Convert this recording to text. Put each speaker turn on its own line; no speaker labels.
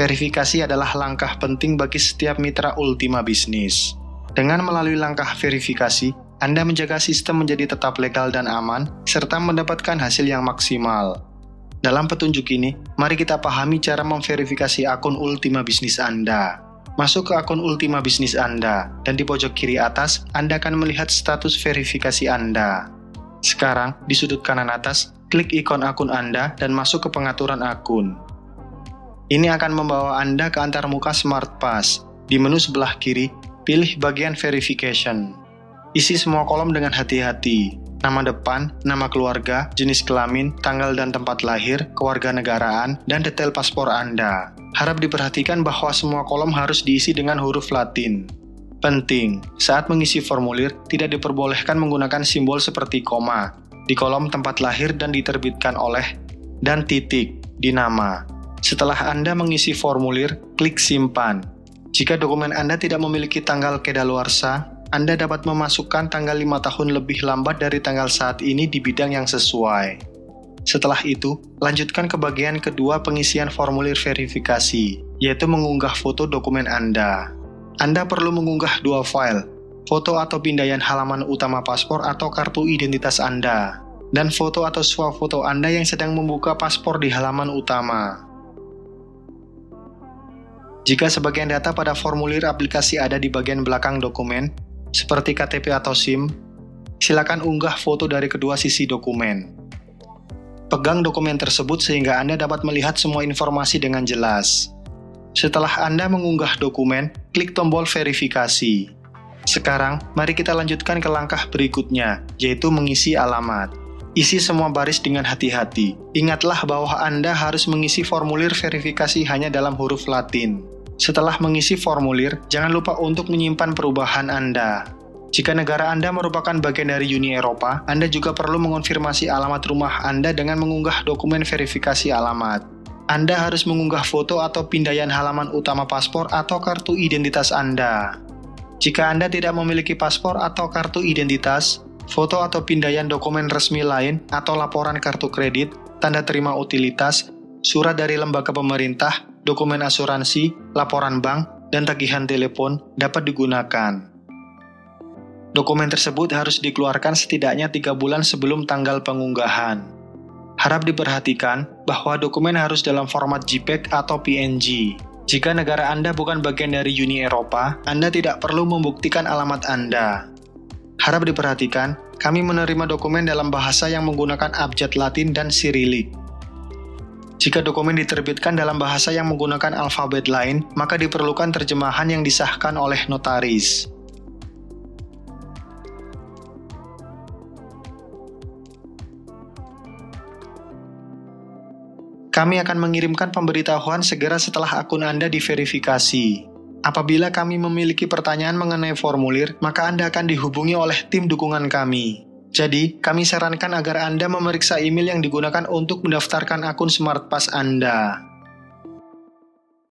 Verifikasi adalah langkah penting bagi setiap mitra Ultima bisnis. Dengan melalui langkah verifikasi, Anda menjaga sistem menjadi tetap legal dan aman, serta mendapatkan hasil yang maksimal. Dalam petunjuk ini, mari kita pahami cara memverifikasi akun Ultima bisnis Anda. Masuk ke akun Ultima bisnis Anda, dan di pojok kiri atas, Anda akan melihat status verifikasi Anda. Sekarang, di sudut kanan atas, klik ikon akun Anda dan masuk ke pengaturan akun. Ini akan membawa Anda ke antarmuka Smart Pass. Di menu sebelah kiri, pilih bagian Verification. Isi semua kolom dengan hati-hati. Nama depan, nama keluarga, jenis kelamin, tanggal dan tempat lahir, kewarganegaraan, dan detail paspor Anda. Harap diperhatikan bahwa semua kolom harus diisi dengan huruf Latin. Penting, saat mengisi formulir, tidak diperbolehkan menggunakan simbol seperti koma, di kolom tempat lahir dan diterbitkan oleh, dan titik, di nama. Setelah Anda mengisi formulir, klik Simpan. Jika dokumen Anda tidak memiliki tanggal kedaluarsa, Anda dapat memasukkan tanggal 5 tahun lebih lambat dari tanggal saat ini di bidang yang sesuai. Setelah itu, lanjutkan ke bagian kedua pengisian formulir verifikasi, yaitu mengunggah foto dokumen Anda. Anda perlu mengunggah dua file, foto atau pindaian halaman utama paspor atau kartu identitas Anda, dan foto atau swafoto Anda yang sedang membuka paspor di halaman utama. Jika sebagian data pada formulir aplikasi ada di bagian belakang dokumen, seperti KTP atau SIM, silakan unggah foto dari kedua sisi dokumen. Pegang dokumen tersebut sehingga Anda dapat melihat semua informasi dengan jelas. Setelah Anda mengunggah dokumen, klik tombol verifikasi. Sekarang, mari kita lanjutkan ke langkah berikutnya, yaitu mengisi alamat. Isi semua baris dengan hati-hati. Ingatlah bahwa Anda harus mengisi formulir verifikasi hanya dalam huruf Latin. Setelah mengisi formulir, jangan lupa untuk menyimpan perubahan Anda. Jika negara Anda merupakan bagian dari Uni Eropa, Anda juga perlu mengonfirmasi alamat rumah Anda dengan mengunggah dokumen verifikasi alamat. Anda harus mengunggah foto atau pindaian halaman utama paspor atau kartu identitas Anda. Jika Anda tidak memiliki paspor atau kartu identitas, foto atau pindaian dokumen resmi lain atau laporan kartu kredit, tanda terima utilitas, surat dari lembaga pemerintah, dokumen asuransi, laporan bank, dan tagihan telepon dapat digunakan. Dokumen tersebut harus dikeluarkan setidaknya tiga bulan sebelum tanggal pengunggahan. Harap diperhatikan bahwa dokumen harus dalam format JPEG atau PNG. Jika negara Anda bukan bagian dari Uni Eropa, Anda tidak perlu membuktikan alamat Anda. Harap diperhatikan, kami menerima dokumen dalam bahasa yang menggunakan abjad Latin dan Sirilik. Jika dokumen diterbitkan dalam bahasa yang menggunakan alfabet lain, maka diperlukan terjemahan yang disahkan oleh notaris. Kami akan mengirimkan pemberitahuan segera setelah akun Anda diverifikasi. Apabila kami memiliki pertanyaan mengenai formulir, maka Anda akan dihubungi oleh tim dukungan kami. Jadi, kami sarankan agar Anda memeriksa email yang digunakan untuk mendaftarkan akun SmartPass Anda.